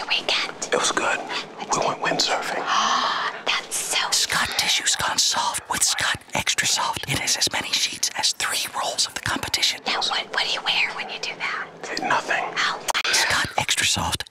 your weekend? It was good. We went windsurfing. That's so Scott tissue's gone soft with Scott Extra Soft. It has as many sheets as three rolls of the competition. Now, what, what do you wear when you do that? Nothing. Oh. Scott Extra Soft